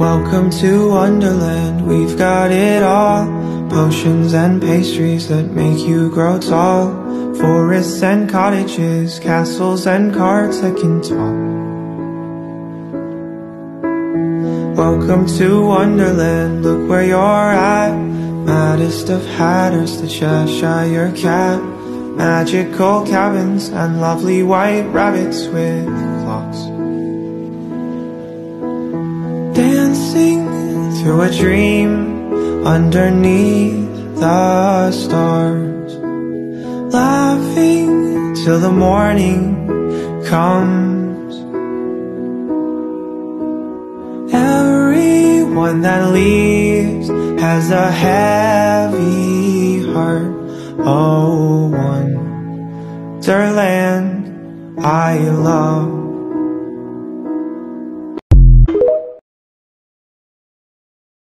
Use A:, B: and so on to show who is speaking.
A: Welcome to Wonderland, we've got it all. Potions and pastries that make you grow tall. Forests and cottages, castles and carts that can talk. Welcome to Wonderland, look where you're at. Maddest of hatters, the Cheshire Cat. Magical cabins and lovely white rabbits with through a dream underneath the stars Laughing till the morning comes. Everyone that leaves has a heavy heart. Oh, Wonderland I love